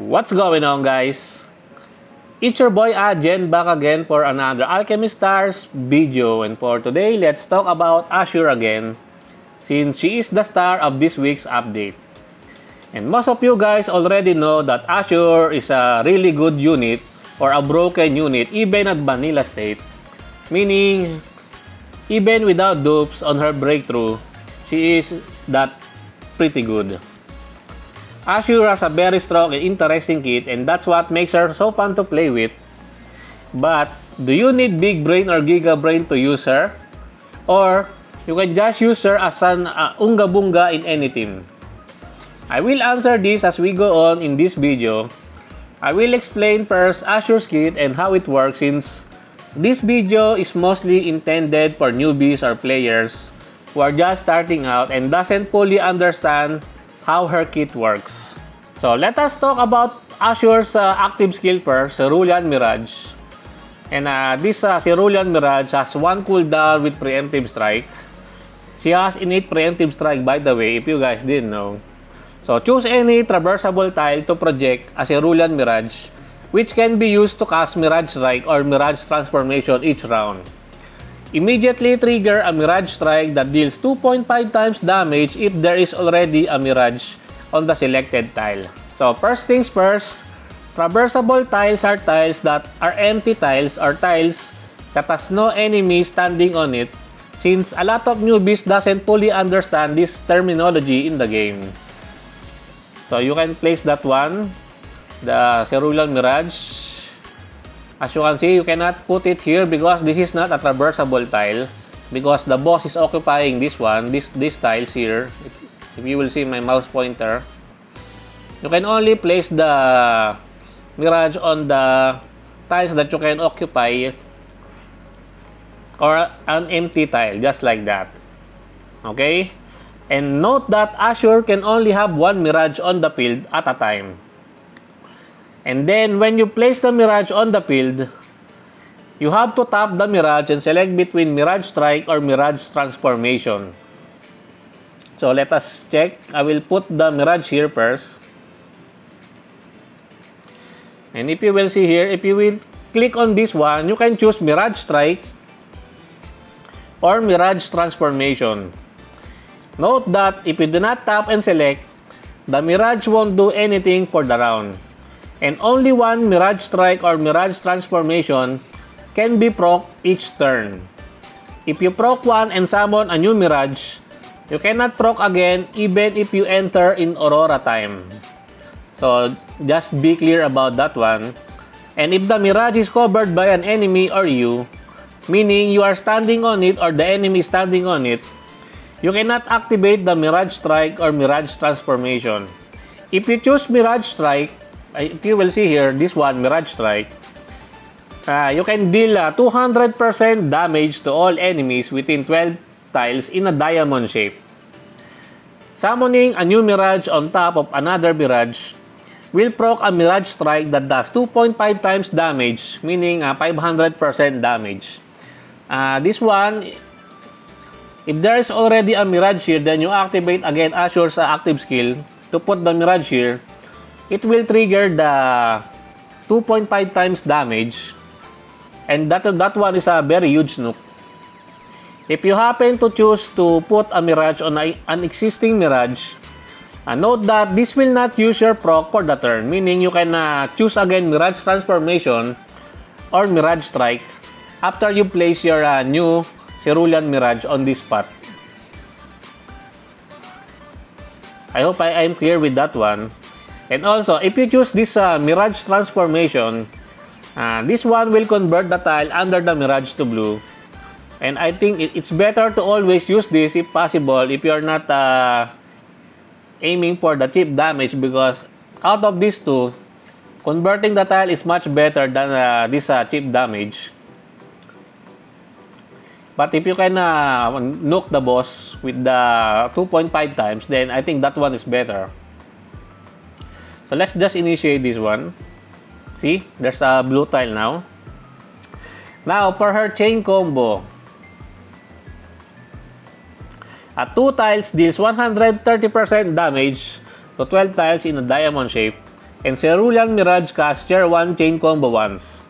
What's going on guys? It's your boy Ajen back again for another Alchemy Stars video and for today let's talk about Azure again since she is the star of this week's update. And most of you guys already know that Azure is a really good unit or a broken unit even at vanilla state meaning even without dupes on her breakthrough she is that pretty good. Azure has a very strong and interesting kit and that's what makes her so fun to play with. But, do you need big brain or giga brain to use her? Or, you can just use her as an uh, unga-bunga in any team? I will answer this as we go on in this video. I will explain first Azure's kit and how it works since this video is mostly intended for newbies or players who are just starting out and doesn't fully understand how her kit works. So let us talk about Azure's uh, active skill first, Cerulean Mirage. And uh, this uh, Cerulean Mirage has one cooldown with preemptive strike. She has innate preemptive strike by the way, if you guys didn't know. So choose any traversable tile to project a Cerulean Mirage, which can be used to cast Mirage Strike or Mirage Transformation each round. Immediately trigger a Mirage Strike that deals 2.5 times damage if there is already a Mirage on the selected tile. So first things first, traversable tiles are tiles that are empty tiles or tiles that has no enemy standing on it since a lot of newbies doesn't fully understand this terminology in the game. So you can place that one, the Cerulean Mirage. As you can see, you cannot put it here because this is not a traversable tile because the boss is occupying this one, this, this tiles here. If you will see my mouse pointer, you can only place the Mirage on the tiles that you can occupy or an empty tile, just like that. Okay? And note that Azure can only have one Mirage on the field at a time. And then, when you place the Mirage on the field, you have to tap the Mirage and select between Mirage Strike or Mirage Transformation. So, let us check. I will put the Mirage here first. And if you will see here, if you will click on this one, you can choose Mirage Strike or Mirage Transformation. Note that if you do not tap and select, the Mirage won't do anything for the round. And only one Mirage Strike or Mirage Transformation can be proc each turn. If you proc one and summon a new Mirage, you cannot proc again even if you enter in Aurora time. So, just be clear about that one. And if the Mirage is covered by an enemy or you, meaning you are standing on it or the enemy is standing on it, you cannot activate the Mirage Strike or Mirage Transformation. If you choose Mirage Strike, if you will see here, this one, Mirage Strike, uh, you can deal uh, 200% damage to all enemies within 12 tiles in a diamond shape. Summoning a new Mirage on top of another Mirage will proc a Mirage Strike that does 2.5 times damage, meaning uh, 500% damage. Uh, this one, if there is already a Mirage here, then you activate again Azure's uh, active skill to put the Mirage here. It will trigger the 2.5 times damage. And that, that one is a very huge nuke. If you happen to choose to put a Mirage on a, an existing Mirage, uh, note that this will not use your proc for the turn, meaning you can uh, choose again Mirage Transformation or Mirage Strike after you place your uh, new Cerulean Mirage on this spot. I hope I am clear with that one. And also, if you choose this uh, Mirage Transformation, uh, this one will convert the tile under the Mirage to blue. And I think it, it's better to always use this if possible if you're not uh, aiming for the cheap damage because out of these two, converting the tile is much better than uh, this uh, cheap damage. But if you can uh, nuke the boss with the 2.5 times, then I think that one is better. So let's just initiate this one. See, there's a blue tile now. Now, for her chain combo, at 2 tiles deals 130% damage to 12 tiles in a diamond shape and Cerulean Mirage cast Tier 1 chain combo once.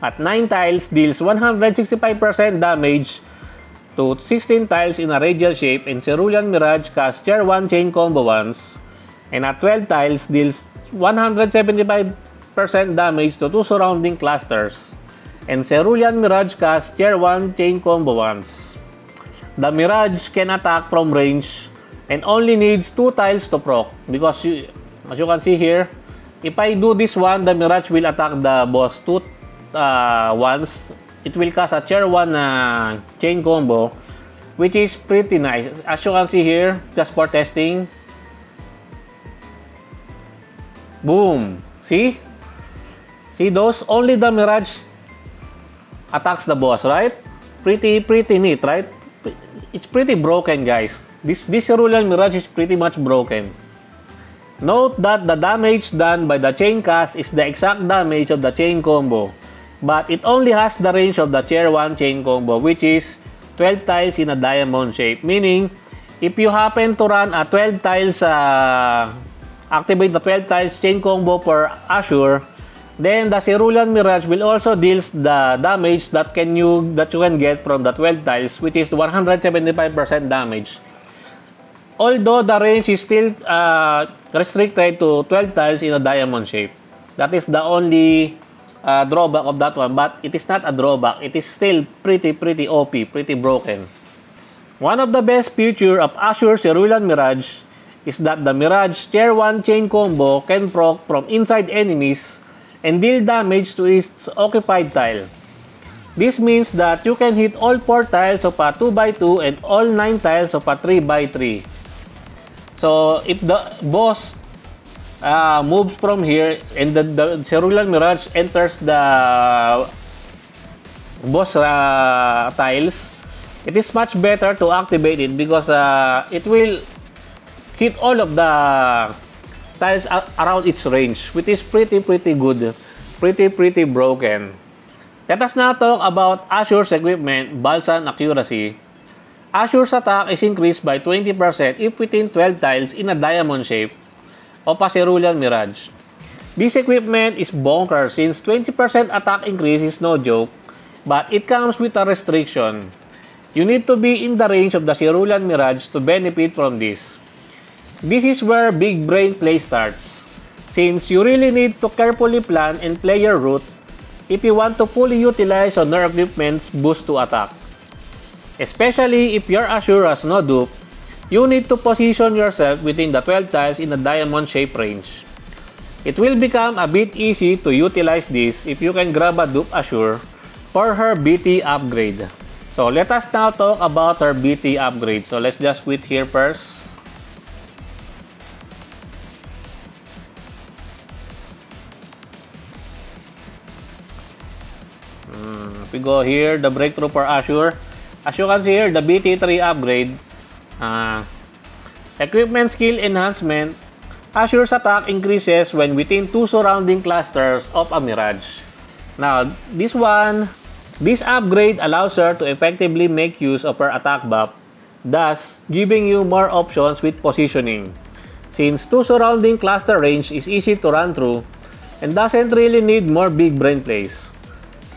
At 9 tiles, deals 165% damage to 16 tiles in a radial shape and Cerulean Mirage cast Tier 1 chain combo once. And at 12 tiles, deals 175% damage to 2 surrounding clusters. And Cerulean Mirage cast Tier 1 chain combo once. The Mirage can attack from range and only needs 2 tiles to proc because you, as you can see here, if I do this one, the Mirage will attack the boss 2 uh, once. It will cast a tier 1 uh, chain combo which is pretty nice. As you can see here, just for testing. Boom! See? See those? Only the Mirage attacks the boss, right? Pretty, pretty neat, right? It's pretty broken, guys. This, this Cerulean Mirage is pretty much broken. Note that the damage done by the chain cast is the exact damage of the chain combo, but it only has the range of the tier 1 chain combo which is 12 tiles in a diamond shape. Meaning, if you happen to run a 12 tiles, uh, activate the 12 tiles chain combo for Azure, then the Cerulean Mirage will also deals the damage that can you that you can get from the 12 tiles which is 175% damage. Although the range is still uh, restricted to 12 tiles in a diamond shape. That is the only uh, drawback of that one, but it is not a drawback. It is still pretty, pretty OP, pretty broken. One of the best feature of Azure Cerulean Mirage is that the Mirage Tier 1 chain combo can proc from inside enemies and deal damage to its occupied tile. This means that you can hit all 4 tiles of a 2x2 and all 9 tiles of a 3x3. So if the boss uh, moves from here and the, the Cerulean Mirage enters the boss uh, tiles, it is much better to activate it because uh, it will hit all of the tiles around its range, which is pretty pretty good, pretty pretty broken. Let us now talk about Azure's equipment, Balsan Accuracy, Azure's attack is increased by 20% if within 12 tiles in a diamond shape of a Mirage. This equipment is bonker since 20% attack increase is no joke, but it comes with a restriction. You need to be in the range of the Cerulean Mirage to benefit from this. This is where big brain play starts, since you really need to carefully plan and play your route if you want to fully utilize on your equipment's boost to attack. Especially if your Azure has no dupe, you need to position yourself within the 12 tiles in a diamond shape range. It will become a bit easy to utilize this if you can grab a dupe Azure for her BT upgrade. So let us now talk about her BT upgrade. So let's just quit here first. We go here, the breakthrough for Azure. As you can see here, the BT3 upgrade, uh, equipment skill enhancement, Azure's attack increases when within two surrounding clusters of a Mirage. Now, this one, this upgrade allows her to effectively make use of her attack buff, thus giving you more options with positioning. Since two surrounding cluster range is easy to run through and doesn't really need more big brain plays.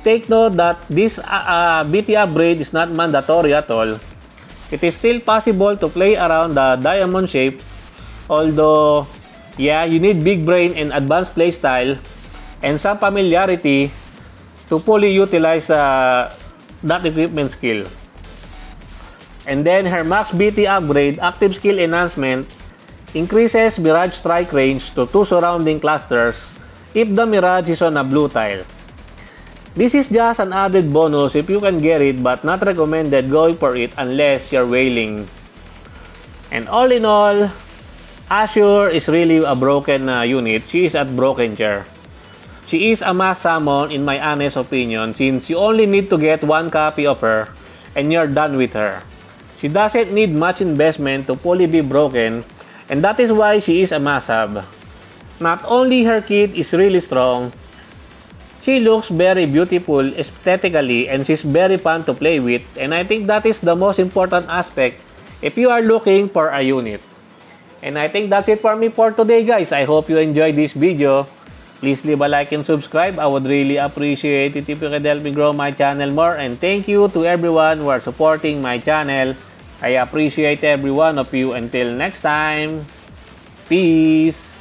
Take note that this uh, uh, BT upgrade is not mandatory at all. It is still possible to play around the diamond shape, although, yeah, you need big brain and advanced playstyle and some familiarity to fully utilize uh, that equipment skill. And then her max BT upgrade, active skill enhancement, increases Mirage strike range to two surrounding clusters if the Mirage is on a blue tile. This is just an added bonus if you can get it but not recommended going for it unless you're whaling. And all in all, Azure is really a broken uh, unit. She is at broken chair. She is a mass summon in my honest opinion since you only need to get one copy of her and you're done with her. She doesn't need much investment to fully be broken and that is why she is a must-have. Not only her kit is really strong, She looks very beautiful aesthetically and she's very fun to play with and I think that is the most important aspect if you are looking for a unit. And I think that's it for me for today guys. I hope you enjoyed this video. Please leave a like and subscribe. I would really appreciate it if you could help me grow my channel more. And thank you to everyone who are supporting my channel. I appreciate every one of you. Until next time, peace!